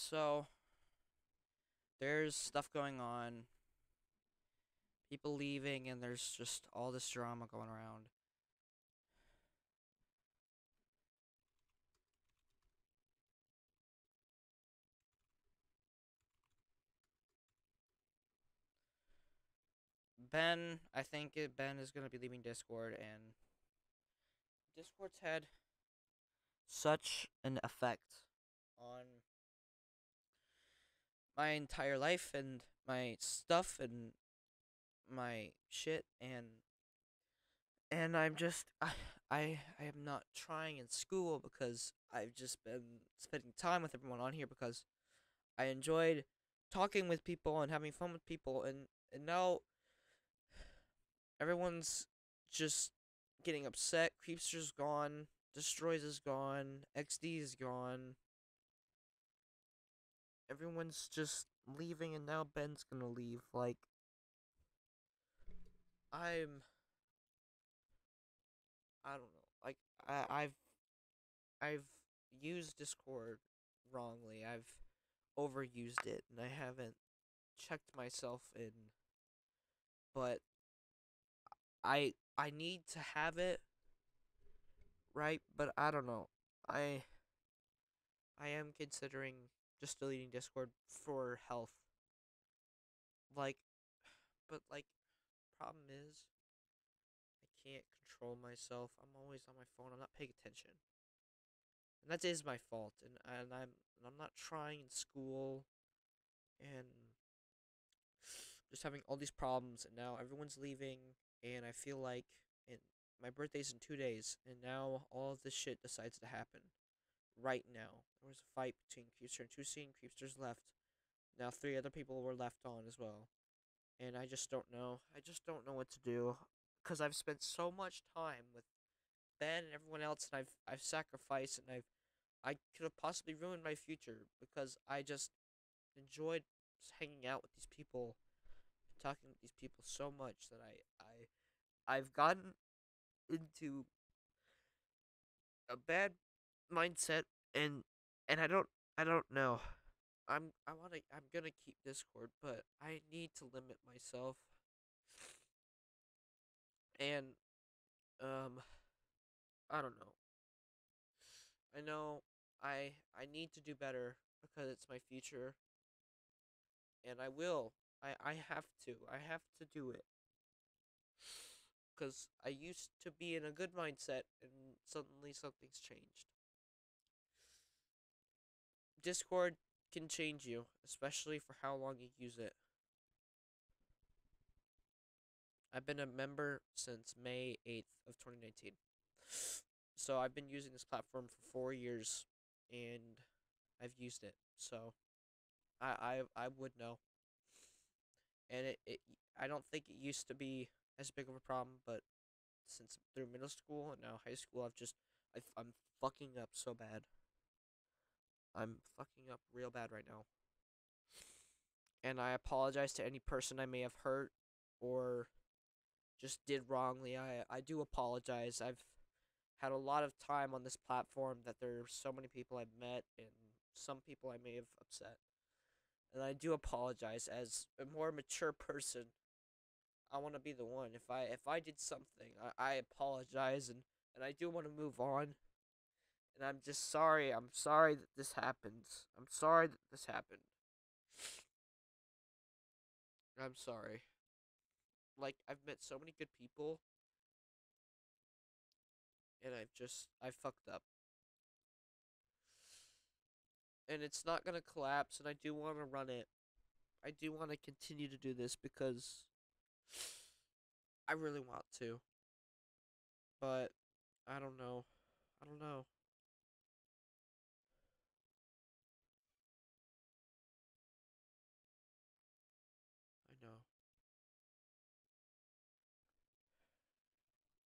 So there's stuff going on, people leaving, and there's just all this drama going around. Ben, I think it, Ben is going to be leaving Discord, and Discord's had such an effect on my entire life and my stuff and my shit and and I'm just I I I am not trying in school because I've just been spending time with everyone on here because I enjoyed talking with people and having fun with people and and now everyone's just getting upset. Creepster's gone. Destroys is gone. XD is gone. Everyone's just leaving, and now Ben's gonna leave. Like, I'm. I don't know. Like, I, I've. I've used Discord wrongly. I've overused it, and I haven't checked myself in. But I I need to have it right, but I don't know. I I am considering just deleting Discord for health. Like but like problem is I can't control myself. I'm always on my phone. I'm not paying attention. And that is my fault and and I'm and I'm not trying in school and just having all these problems and now everyone's leaving and I feel like and my birthday's in two days, and now all of this shit decides to happen right now. There was a fight between Creepster and Tusi, and Creepster's left. Now three other people were left on as well, and I just don't know. I just don't know what to do, cause I've spent so much time with Ben and everyone else, and I've I've sacrificed, and I've I could have possibly ruined my future because I just enjoyed hanging out with these people talking with these people so much that I I I've gotten into a bad mindset and and I don't I don't know. I'm I want to I'm going to keep Discord, but I need to limit myself. And um I don't know. I know I I need to do better because it's my future. And I will I, I have to. I have to do it. Because I used to be in a good mindset and suddenly something's changed. Discord can change you, especially for how long you use it. I've been a member since May 8th of 2019. So I've been using this platform for 4 years and I've used it. So I I I would know and it, it I don't think it used to be as big of a problem, but since through middle school and now high school, I've just I, I'm fucking up so bad. I'm fucking up real bad right now. And I apologize to any person I may have hurt or just did wrongly. I I do apologize. I've had a lot of time on this platform that there are so many people I've met and some people I may have upset and I do apologize as a more mature person. I want to be the one. If I if I did something, I, I apologize and and I do want to move on. And I'm just sorry. I'm sorry that this happens. I'm sorry that this happened. I'm sorry. Like I've met so many good people and I've just I fucked up and it's not going to collapse and I do want to run it. I do want to continue to do this because I really want to. But I don't know. I don't know.